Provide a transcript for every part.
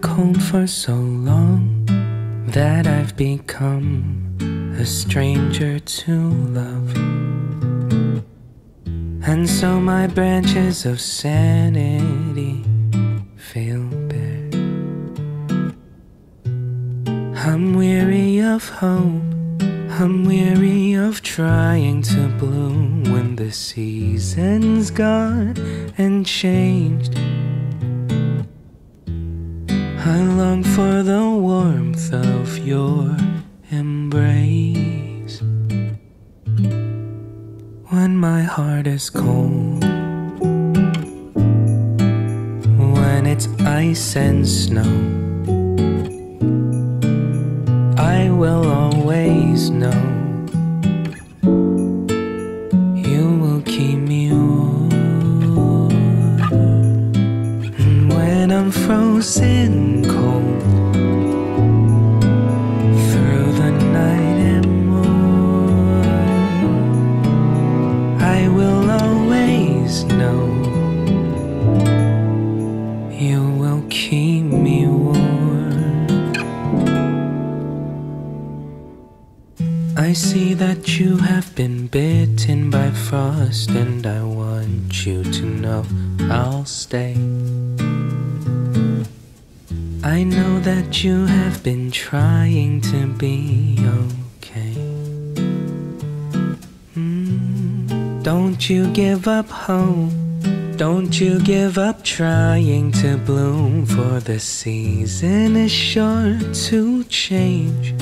cold for so long that I've become a stranger to love. And so my branches of sanity feel bare. I'm weary of hope. I'm weary of trying to bloom when the season's gone and changed. Long for the warmth of your embrace when my heart is cold, when it's ice and snow. I will always know trying to be okay. Mm, Don't you give up hope. Don't you give up trying to bloom, for the season is sure to change.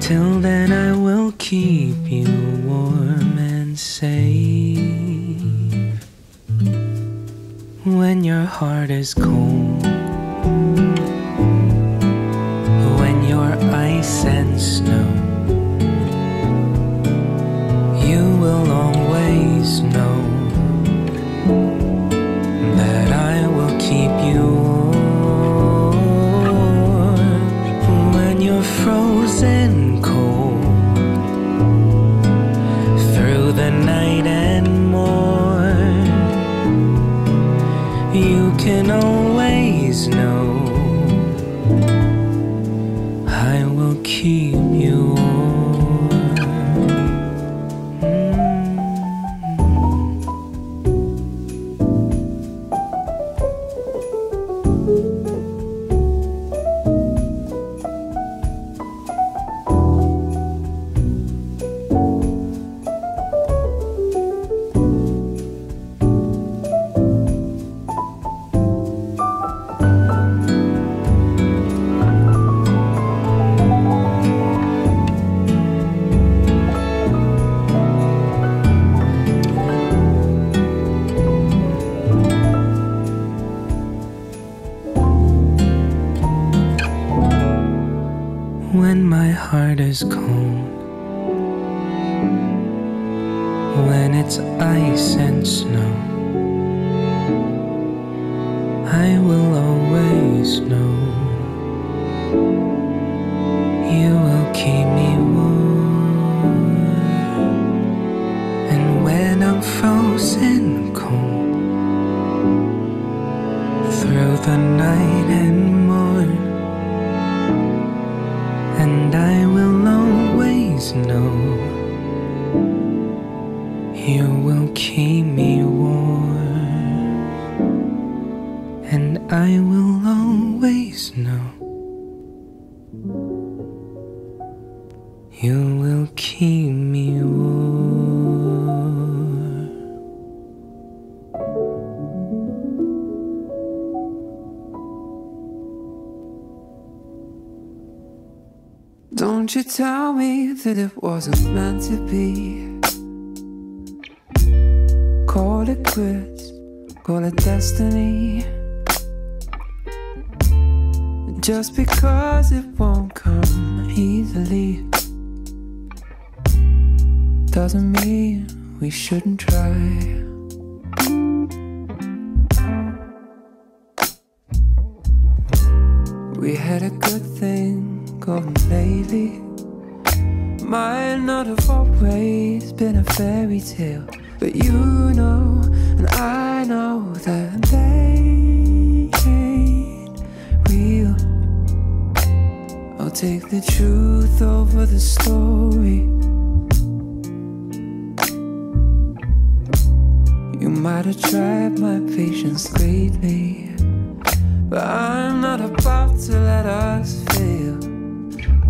Till then, I will keep you warm and safe. When your heart is cold, always know you will keep me warm. And I will always know you Don't you tell me that it wasn't meant to be. Call it quits, call it destiny. Just because it won't come easily doesn't mean we shouldn't try. lately. Might not have always been a fairy tale But you know, and I know that they ain't real. I'll take the truth over the story. You might have tried my patience greatly, But I'm not about to let us fail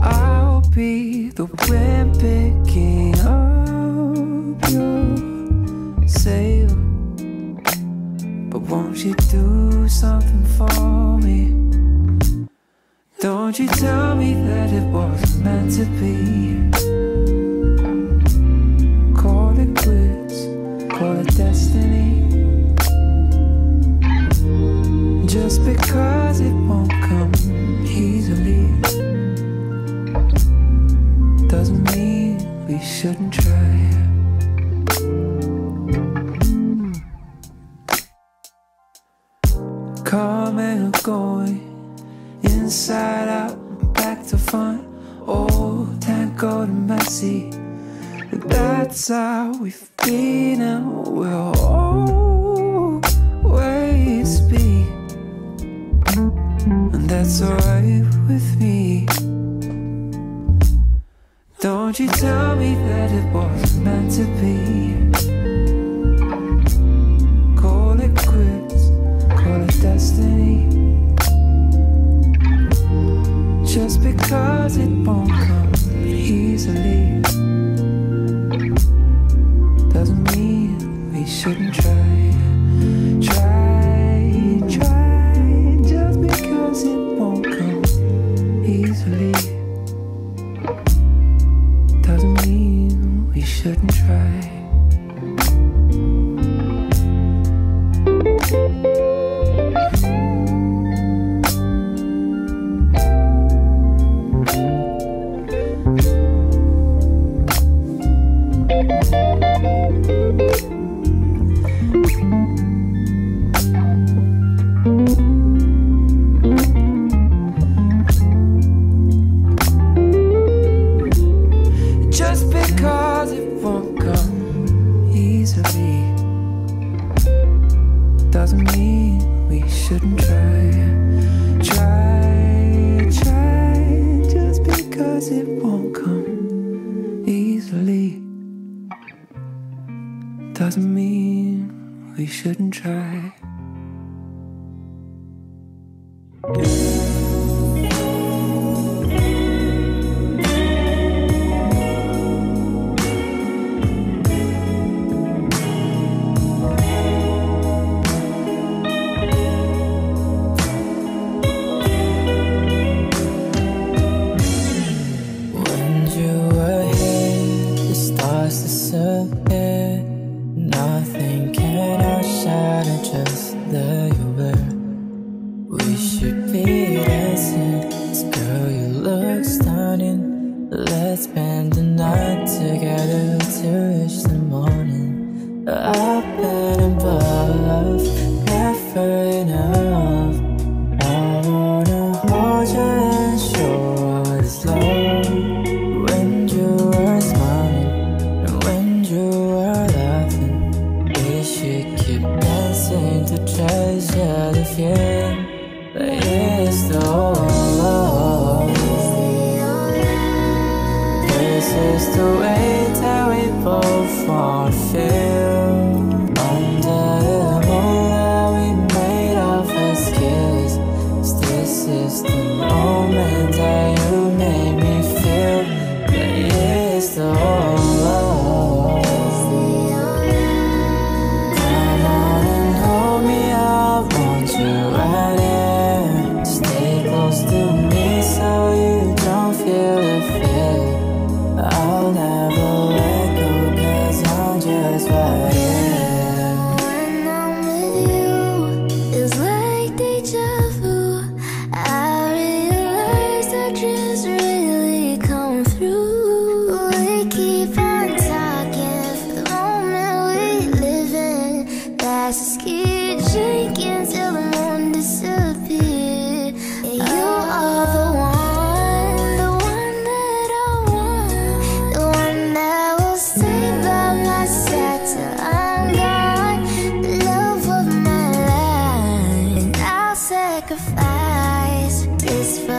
I'll be the wind picking up your sail. But won't you do something for me? Don't you tell me that it wasn't meant to be. Shouldn't try. Come and going inside out, back to front, old tango to messy. That's how we've been and we'll always be. And that's alright with me. Don't you tell me that it wasn't meant to be. Call it quits, call it destiny. Just because it won't come easily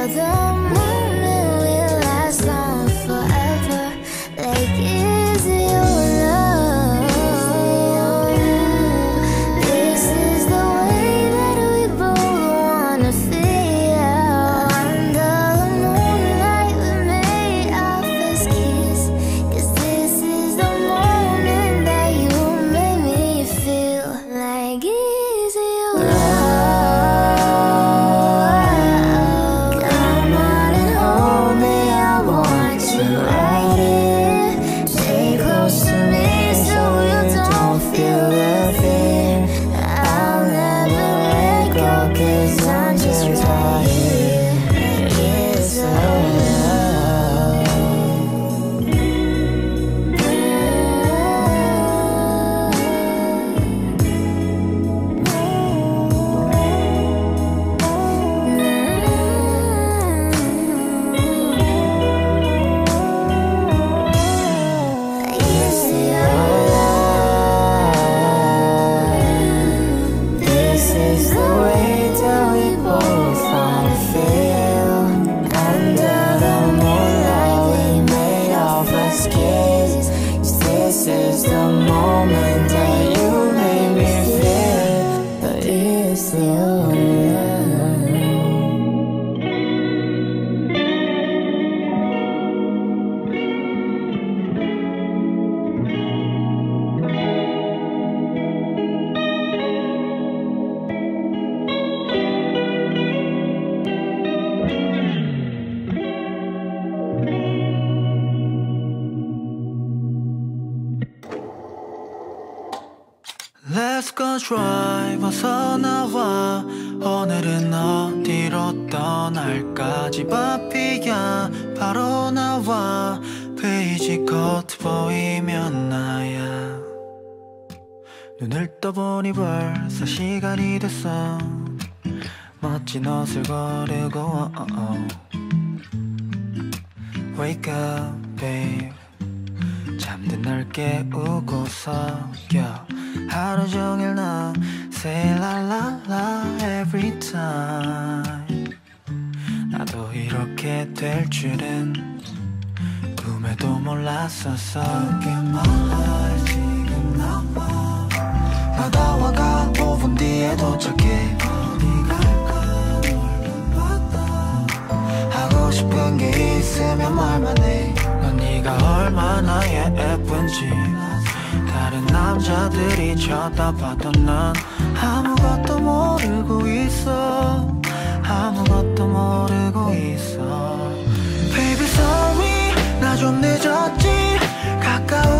life, 나와 베이지 코트 보이면 나야. 눈을 떠보니 벌써 시간이 됐어. 멋진 옷을 고르고 oh, oh. Wake up babe. 잠든 날 깨우고서 yeah. 하루 종일 너 Say la la la every time. 나도 이렇게 될 줄은 꿈에도 몰랐었어 지금 나와. 바다와 가 5분 뒤에 도착해. 어디 갈까 넓은 바다. 하고 싶은 게 있으면 말만 해넌 네가 얼마나 예쁜지. 다른 남자들이 쳐다봐도 넌 아무것도 모르고 있어. 아무것도 모르고 있어 좀 늦었지? 가까운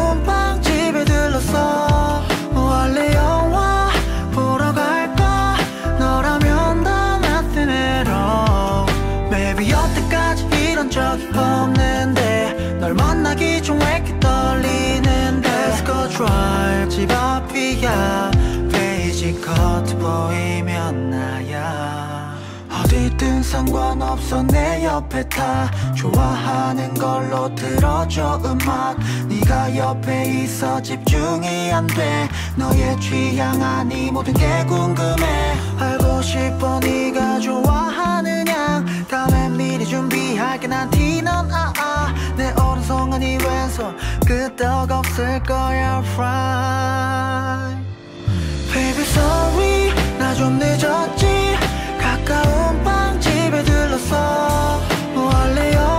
어디든 상관없어 내 옆에 타. 좋아하는 걸로 들어줘 음악. 네가 옆에 있어 집중이 안 돼. 너의 취향 아니 모든 게 궁금해. 알고 싶어 네가 좋아하느냐. 다음엔 미리 준비할게 난 티넌 아아. 내 오른손 아니 왼손 끄떡 없을 거야 right Baby sorry 나 좀 늦었지 가까운 빵집에 들렀어 원래 영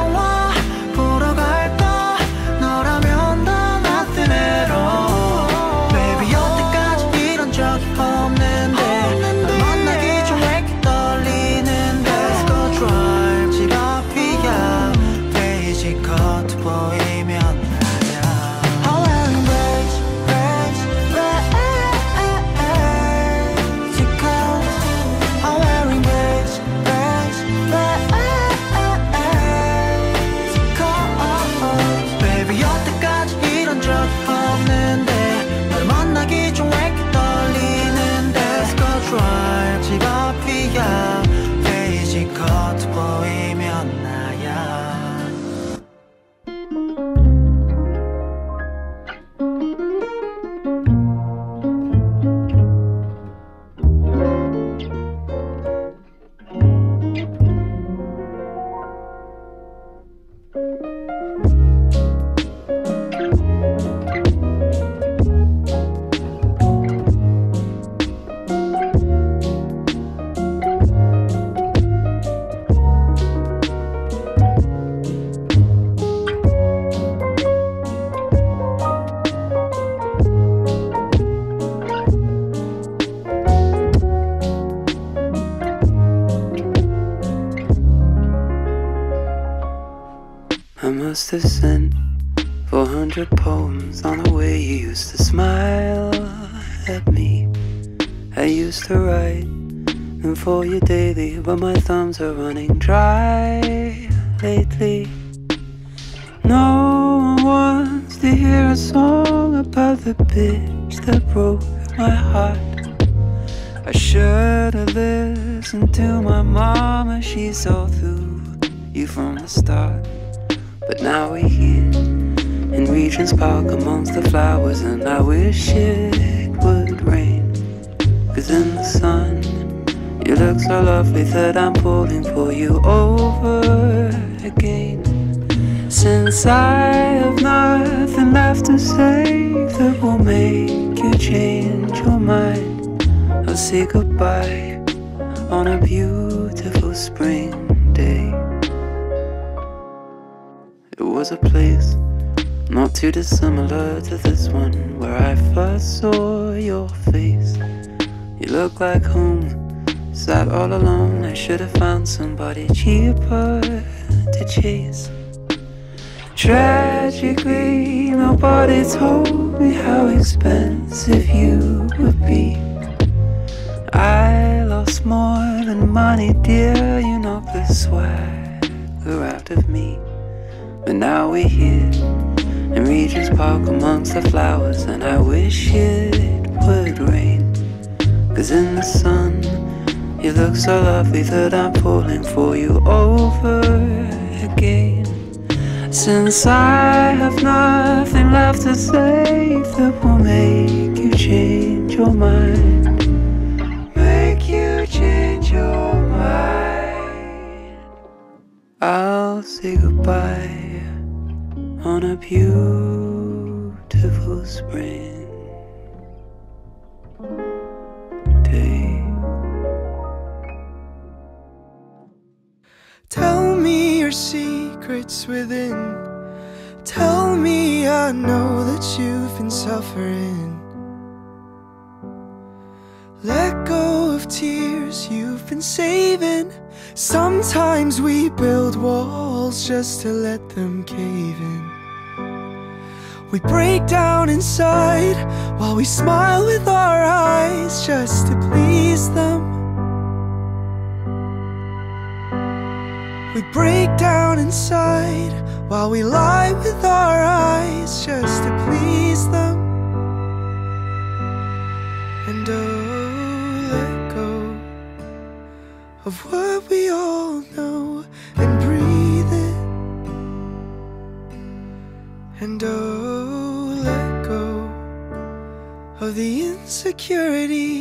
but my thumbs are running dry lately. No one wants to hear a song about the bitch that broke my heart. I should have listened to my mama, she saw through you from the start. But now we're here in Regent's Park amongst the flowers, and I wish it would rain. Cause in the sun, you look so lovely that I'm pulling for you over again. Since I have nothing left to say that will make you change your mind, I'll say goodbye on a beautiful spring day. It was a place not too dissimilar to this one where I first saw your face. You look like home, sat all alone. I should have found somebody cheaper to chase. Tragically, nobody told me how expensive you would be. I lost more than money, dear. You know the swagger out of me. But now we're here in Regent's Park amongst the flowers, and I wish it would rain. Cause in the sun, you look so lovely that I'm pulling for you over again. Since I have nothing left to say that will make you change your mind, make you change your mind, I'll say goodbye on a beautiful spring your secrets within. Tell me I know that you've been suffering. Let go of tears you've been saving. Sometimes we build walls just to let them cave in. We break down inside while we smile with our eyes just to please them. We break down inside while we lie with our eyes just to please them. And oh, let go of what we all know and breathe it. And oh, let go of the insecurities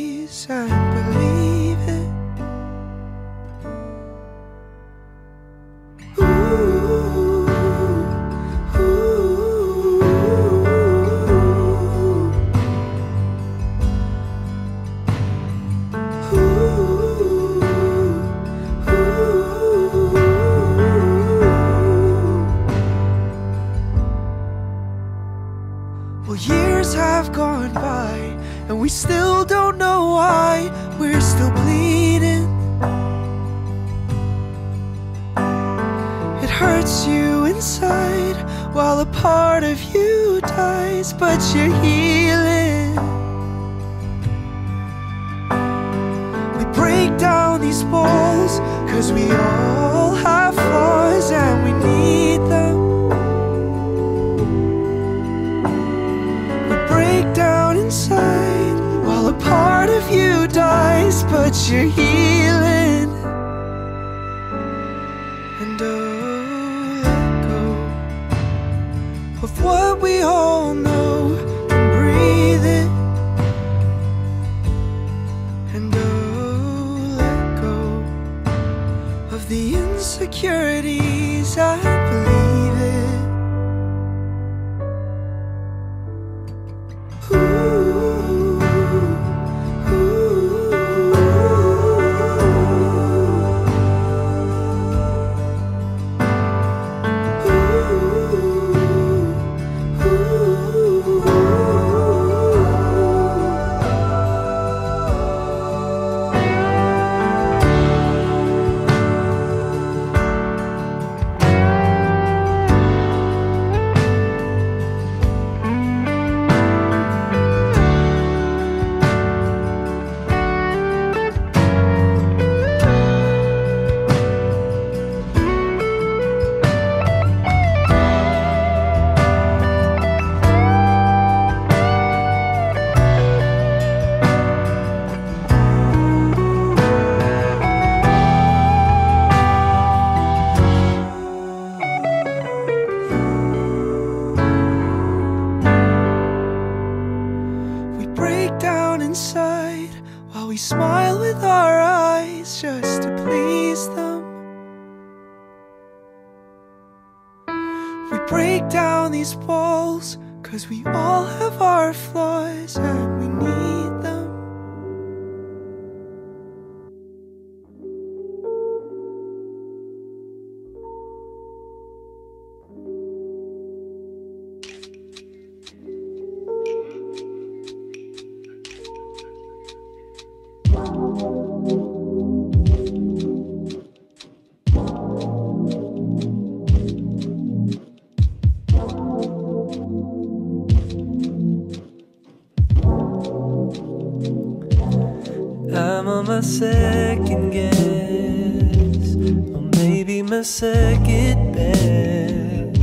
the circuit bends.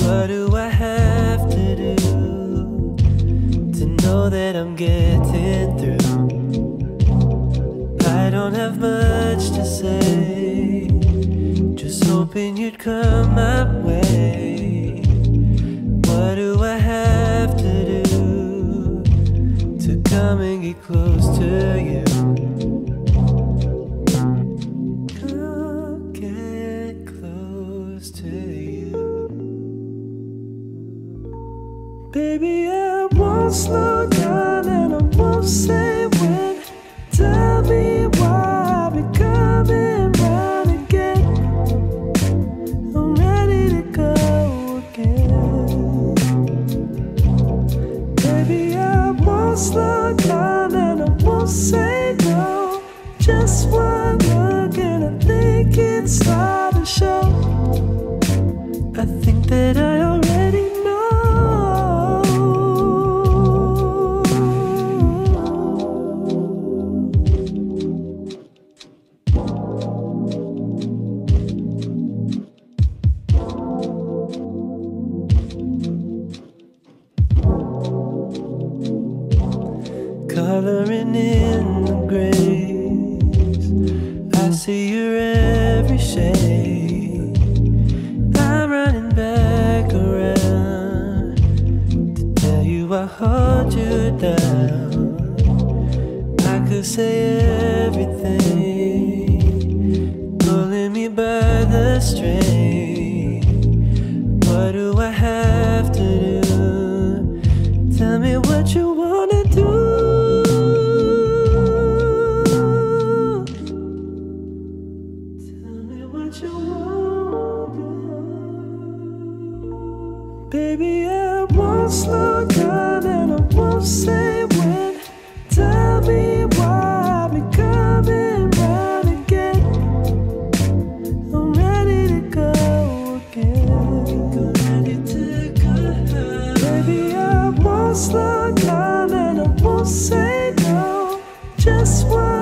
What do I have to do to know that I'm getting through? I don't have much to say, just hoping you'd come my way. What do I have to do to come and get close to you? bitter. say no. Just one.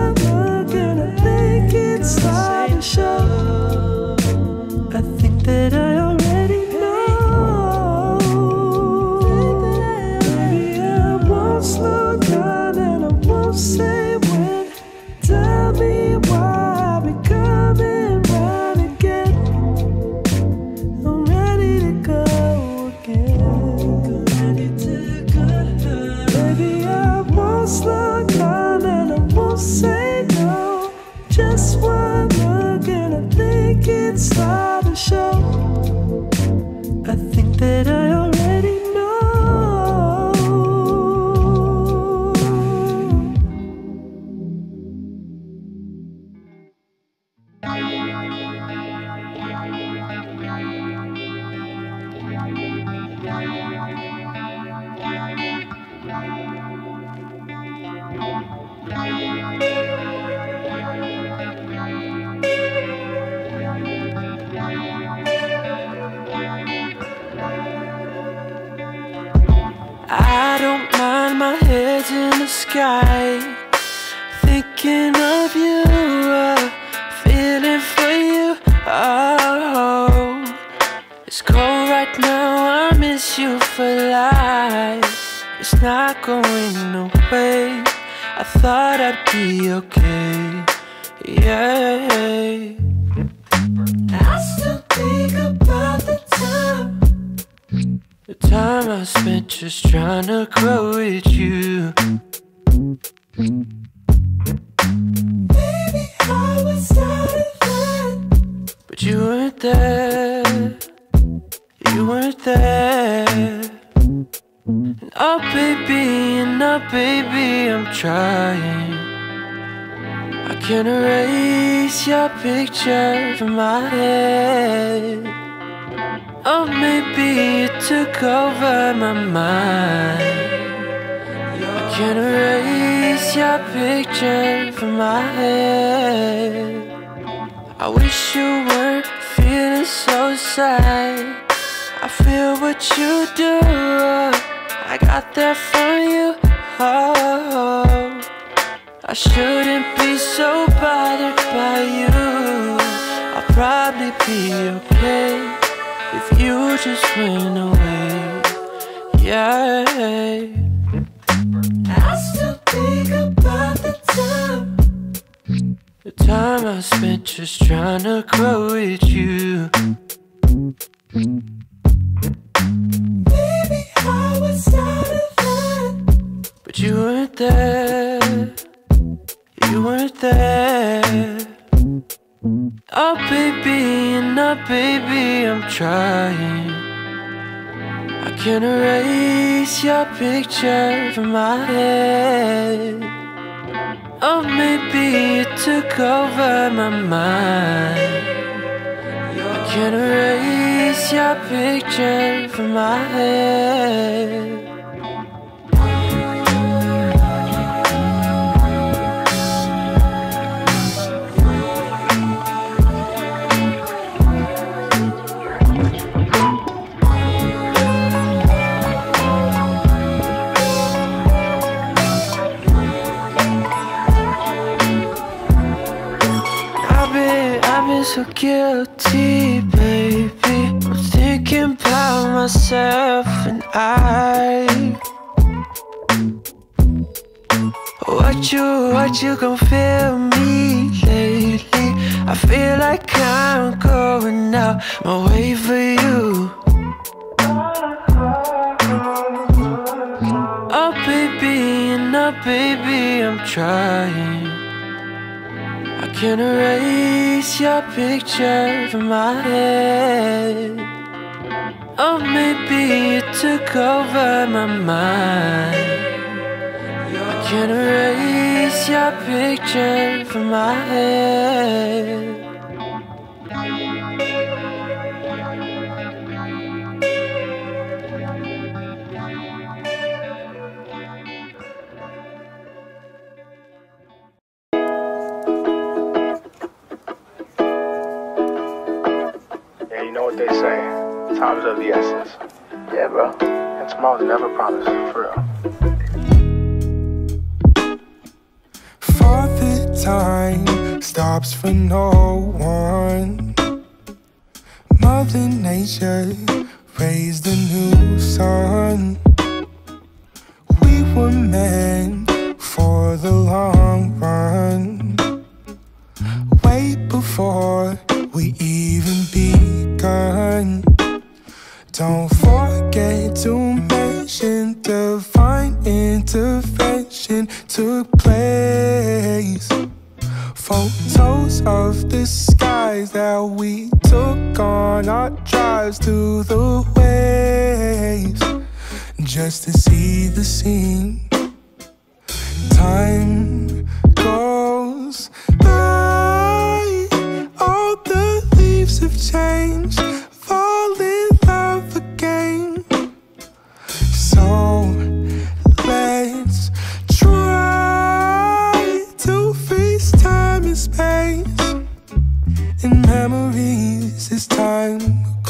can erase your picture from my head. Oh, maybe you took over my mind. I can erase your picture from my head. I wish you weren't feeling so sad. I feel what you do. I got that from you. Oh. I shouldn't be so bothered by you. I'll probably be okay if you just went away. Yeah. I still think about the time. The time I spent just trying to grow with you. Baby, I was out of line. But you weren't there. You weren't there. Oh, baby, and oh, baby, I'm trying. I can't erase your picture from my head. Oh, maybe you took over my mind. I can't erase your picture from my head. So guilty, baby. I'm thinking about myself and I. What you, what you gon' feel me lately? I feel like I'm going out my way for you. Oh, baby, and oh, baby, I'm trying. I can't erase your picture from my head. Oh, maybe you took over my mind. I can't erase your picture from my head. Time's of the essence. Yeah, bro. And tomorrow's never promised, for real. Father time stops for no one. Mother Nature raised a new sun. We were meant for the long run. Way before we even begun. Don't forget to mention divine intervention took place. Photos of the skies that we took on our drives to the waves just to see the scene. Time goes by, all the leaves have changed,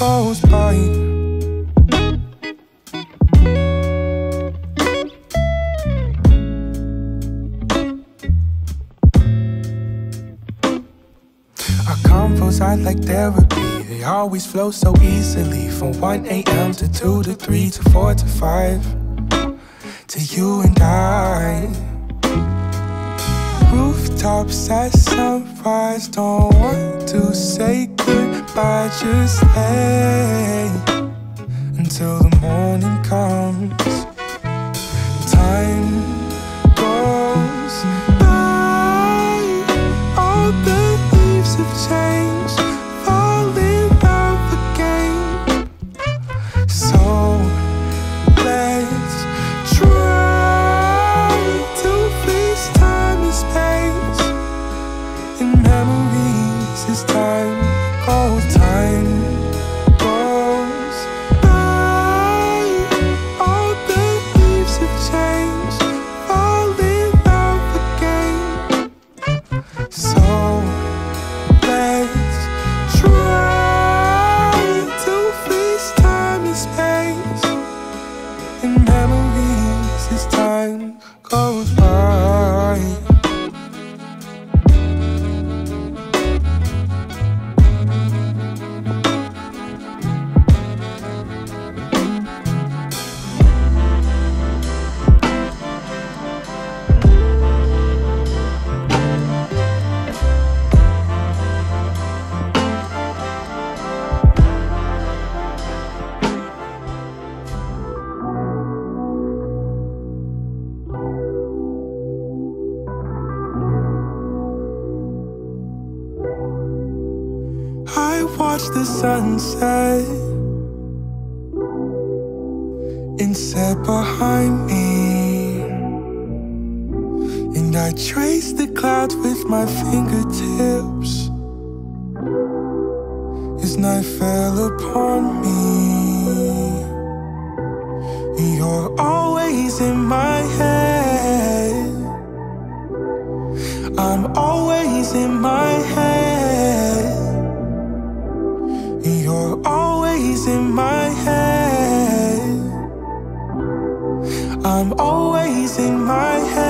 goes by. Are like therapy. They always flow so easily. From 1 a.m. to 2 to 3 to 4 to 5. To you and I. Rooftops at sunrise. Don't want to say goodbye. Just stay until the morning comes. Time and set behind me. And I trace the clouds with my fingertips as night fell upon me. You're always in my head. I'm always in my head. You're always in my always in my head.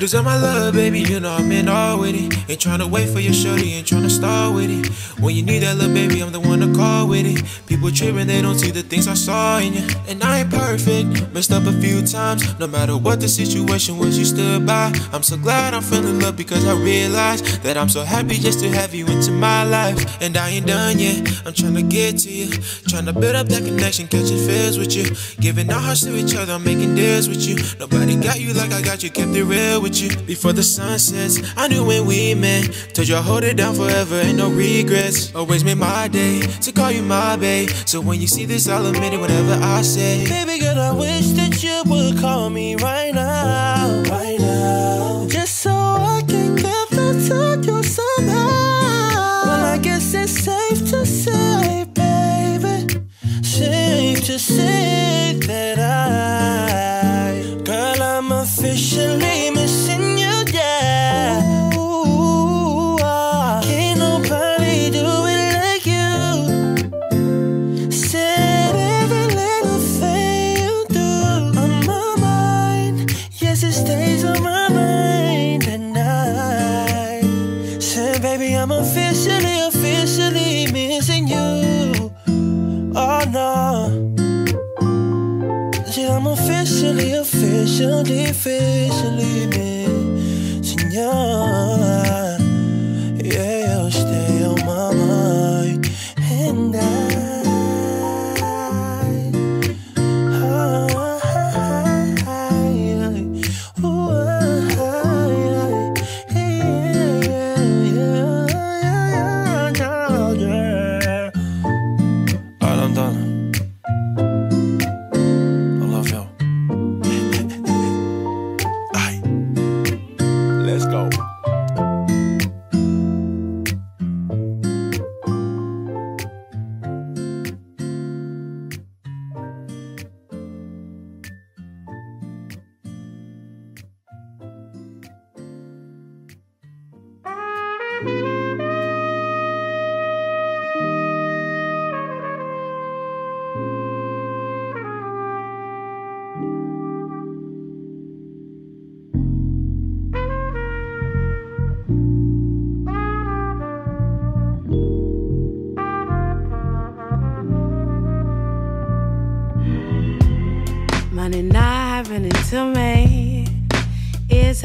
You deserve my love, baby. You know I'm in all with it. Ain't tryna wait for your shorty, ain't tryna start with it. When you need that love, baby, I'm the one to call with it. People tripping, they don't see the things I saw in you. And I ain't perfect, messed up a few times. No matter what the situation was, you stood by. I'm so glad I'm feeling love because I realized that I'm so happy just to have you into my life. And I ain't done yet. I'm tryna get to you, tryna build up that connection, catching feels with you. Giving our hearts to each other, I'm making deals with you. Nobody got you like I got you, kept it real with you. Before the sun sets, I knew when we met. Told you I'll hold it down forever, ain't no regrets. Always made my day to call you my babe. So when you see this, I'll admit it whatever I say. Baby girl, I wish that you would call me right now, right now, just so I can get back to you somehow. Well, I guess it's safe to say, baby, safe to say officially, officially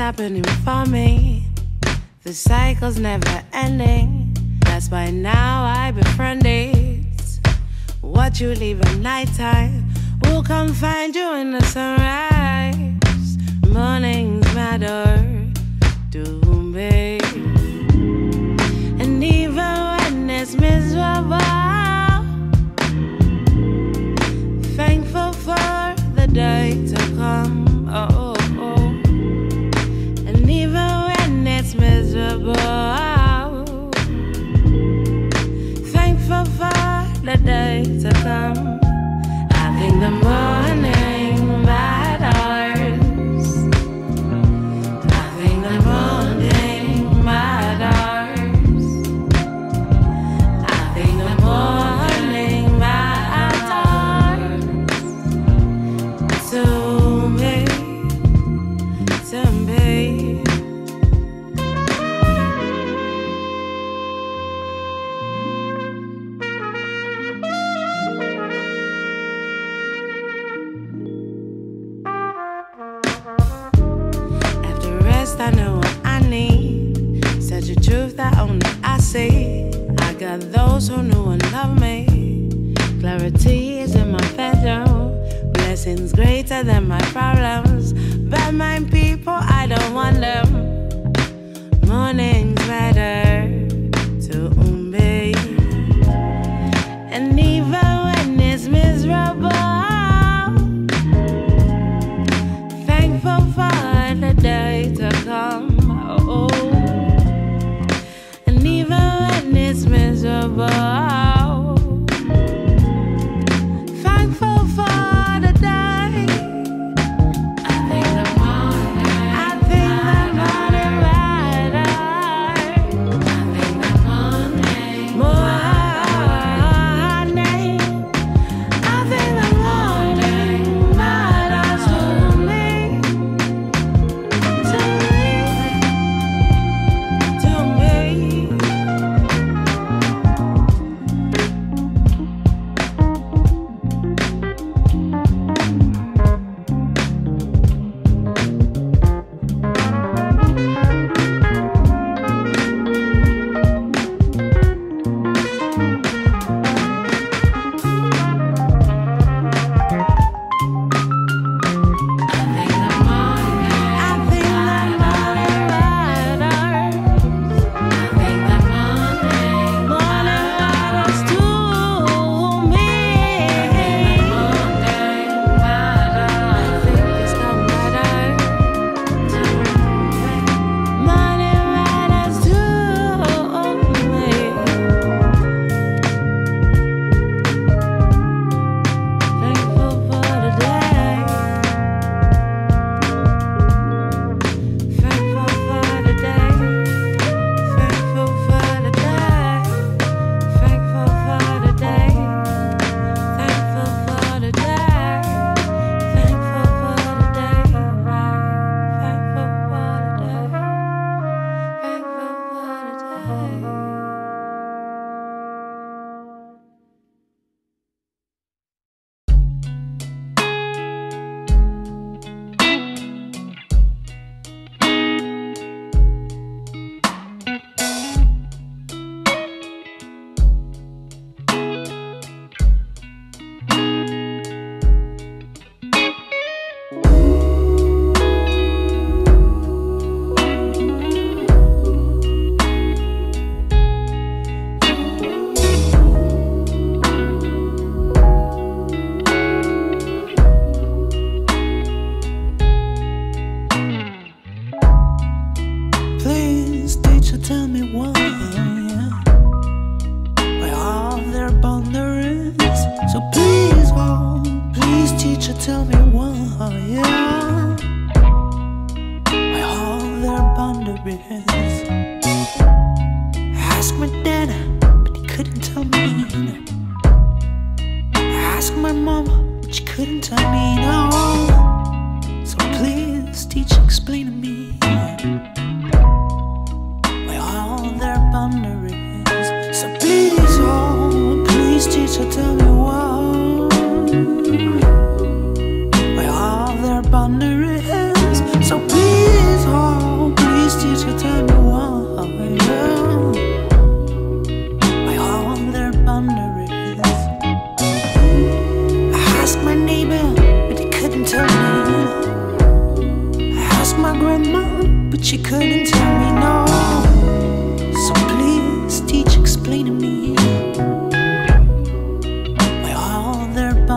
happening for me. The cycle's never ending. That's why now I befriend it. What you leave at nighttime will come find you in the sunrise. Mornings matter to me. I got those who knew and love me. Clarity is in my bedroom. Blessings greater than my problems. Bad mind people, I don't want them. Mornings better.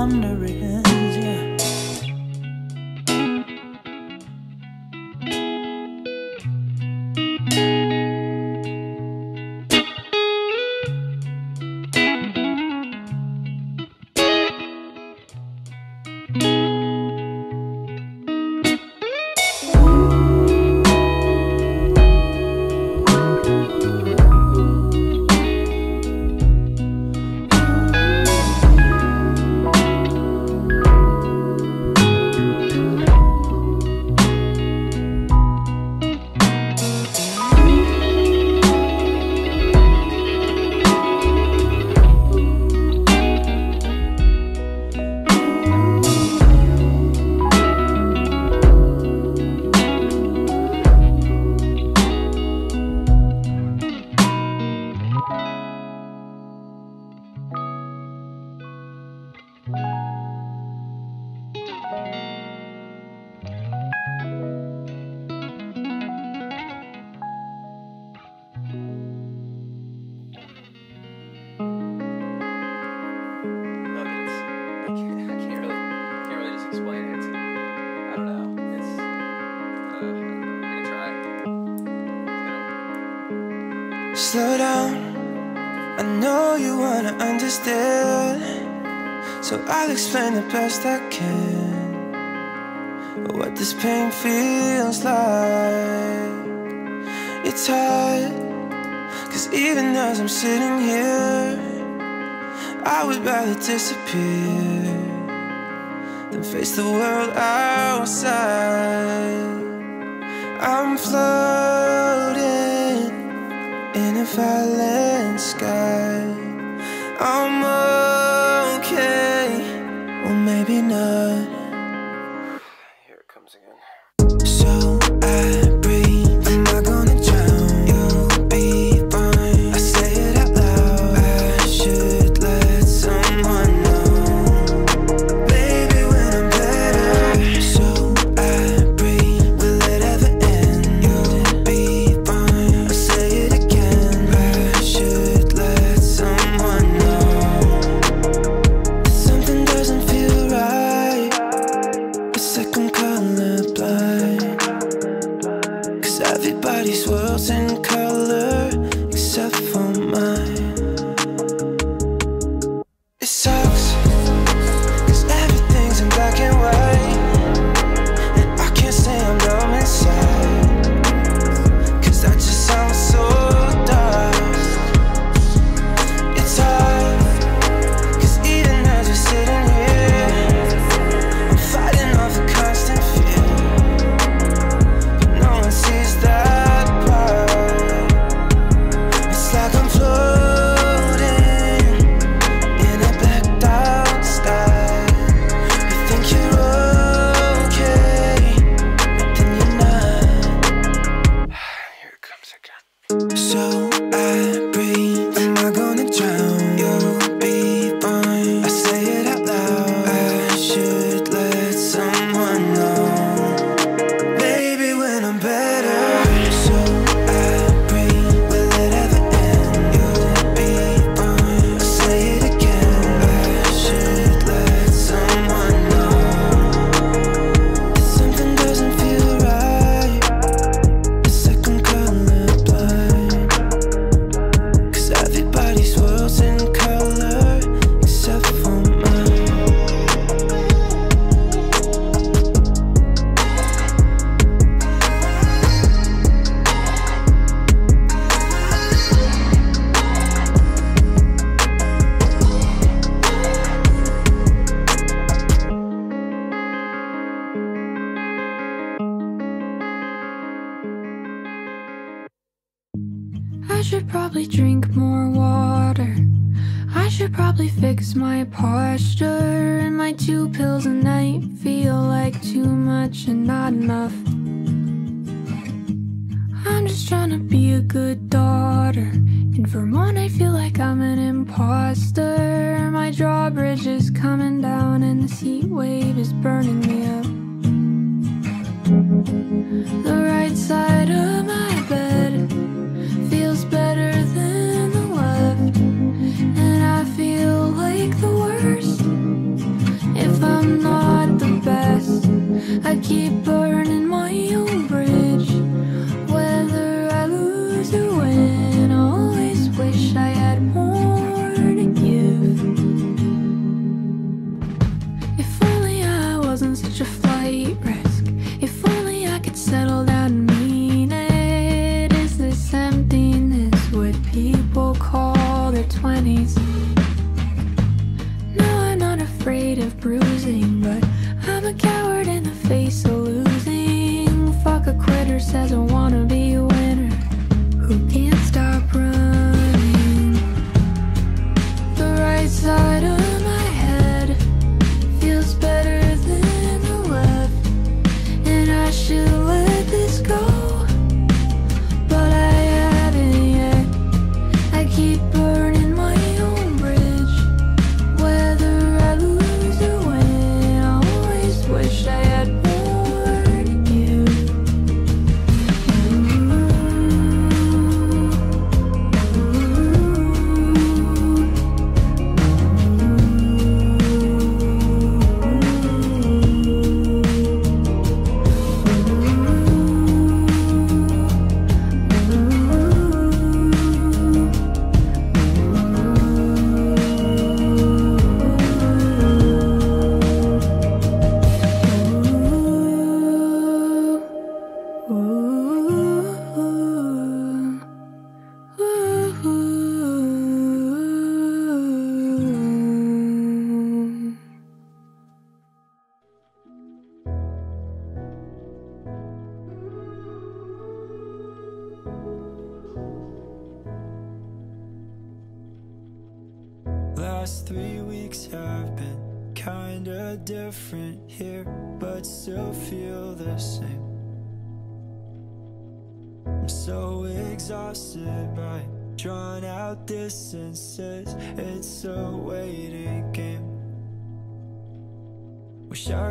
wondering. I'll explain the best I can what this pain feels like. It's hard, cause even as I'm sitting here, I would rather disappear than face the world outside. I'm floating in a violent sky. I'm okay maybe not. Here it comes again. So.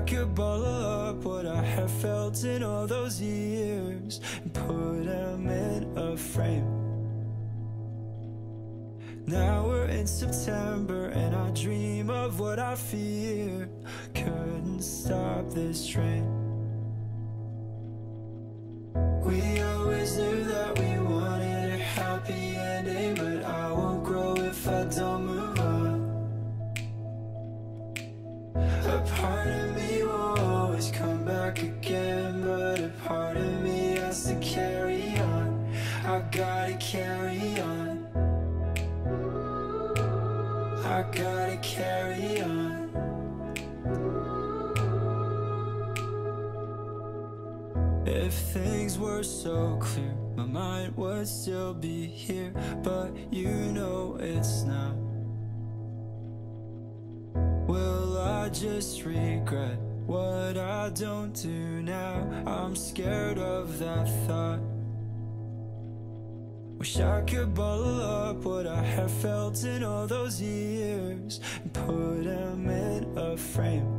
Could bottle up what I have felt in all those years and put them in a frame. Now we're in September and I dream of what I fear. Couldn't stop this train. We always knew that I gotta carry on. I gotta carry on. If things were so clear, my mind would still be here, but you know it's not. Will I just regret what I don't do now? I'm scared of that thought. Wish I could bottle up what I have felt in all those years and put them in a frame.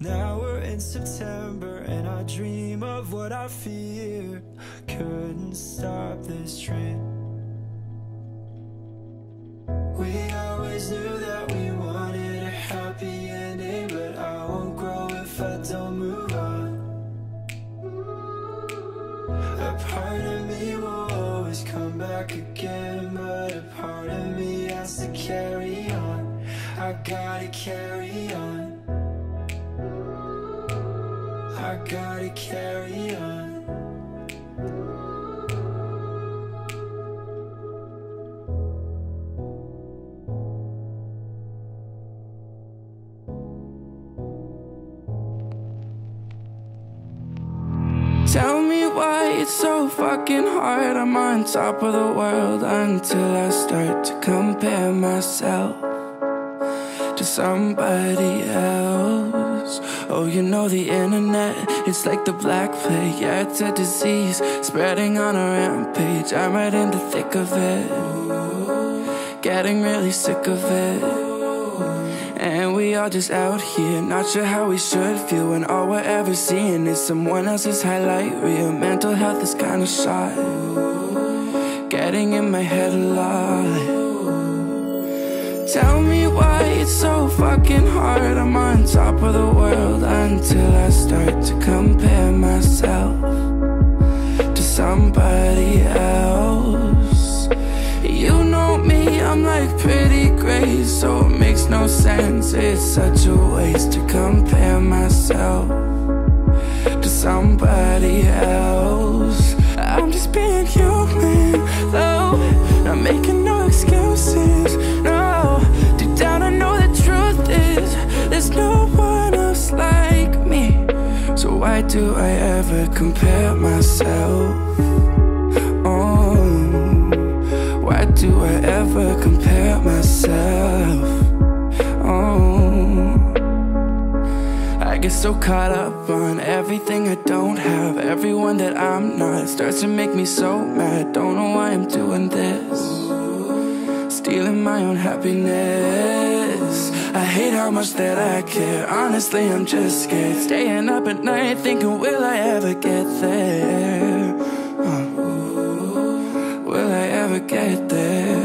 Now we're in September and I dream of what I fear. Couldn't stop this train. Gotta carry on. I gotta carry on. Tell me why it's so fucking hard. I'm on top of the world until I start to compare myself to somebody else. Oh, you know the internet, it's like the black plague. Yeah, it's a disease spreading on a rampage. I'm right in the thick of it, getting really sick of it. And we all just out here, not sure how we should feel when all we're ever seeing is someone else's highlight reel. Mental health is kinda shot, getting in my head a lot. Tell me why it's so fucking hard. I'm on top of the world until I start to compare myself to somebody else. You know me, I'm like pretty gray, so it makes no sense. It's such a waste to compare myself to somebody else. I'm just being human, though. Not making no excuses, why do I ever compare myself? Oh, why do I ever compare myself? Oh, I get so caught up on everything I don't have, everyone that I'm not. Starts to make me so mad. Don't know why I'm doing this. Stealing my own happiness. I hate how much that I care. Honestly, I'm just scared. Staying up at night thinking, will I ever get there? Uh, will I ever get there?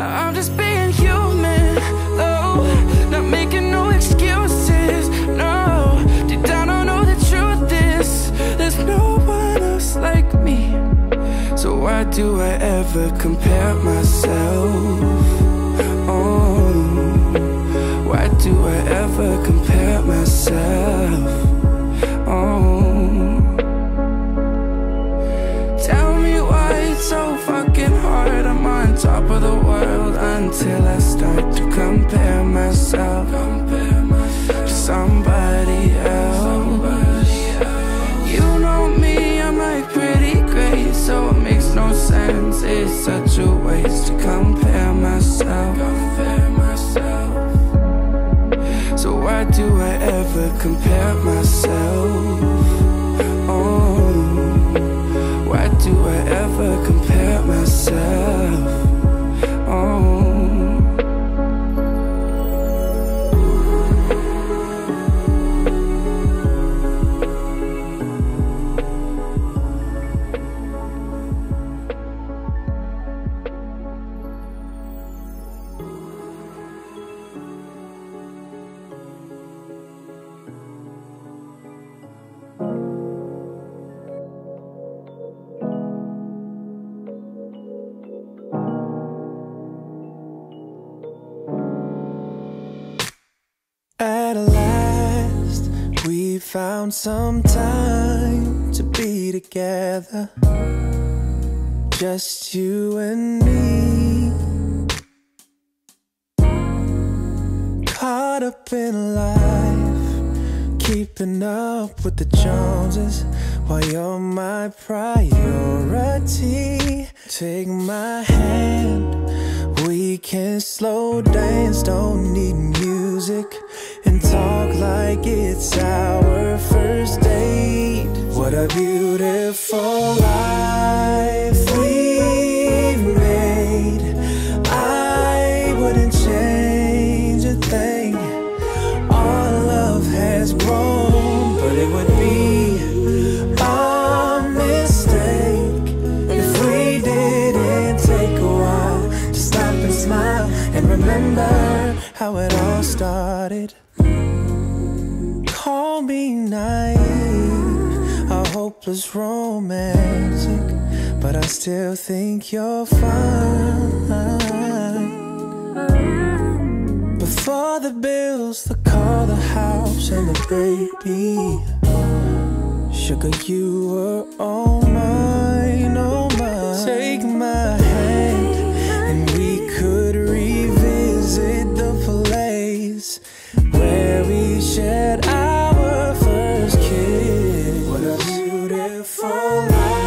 I'm just being human, though. Not making no excuses, no. Deep down, I know the truth is there's no one else like me. So why do I ever compare myself? Oh, why do I ever compare myself? Oh, tell me why it's so fucking hard. I'm on top of the world until I start to compare myself to somebody else. You know me, I'm like pretty great, so it makes no sense. It's such a waste to compare myself. So why do I ever compare myself? Oh, why do I ever compare myself? Oh. Found some time to be together. Just you and me. Caught up in life, keeping up with the Joneses while you're my priority. Take my hand, we can slow dance, don't need music, and talk like it's our first date. What a beautiful life we've made. I wouldn't change a thing. Our love has grown, but it would be a mistake if we didn't take a while to stop and smile and remember how it all started. Call me naive, a hopeless romantic, but I still think you're fine. Before the bills, the car, the house, and the baby. Sugar, you were all life!